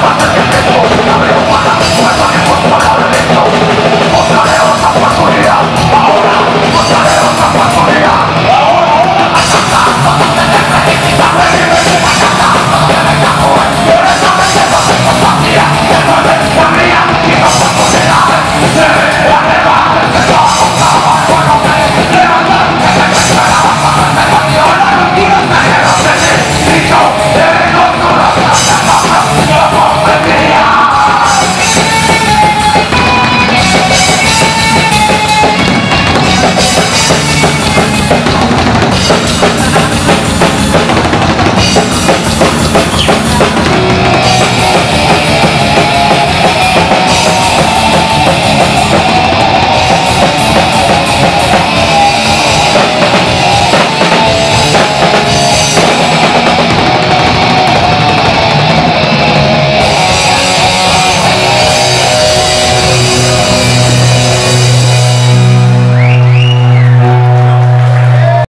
Yeah.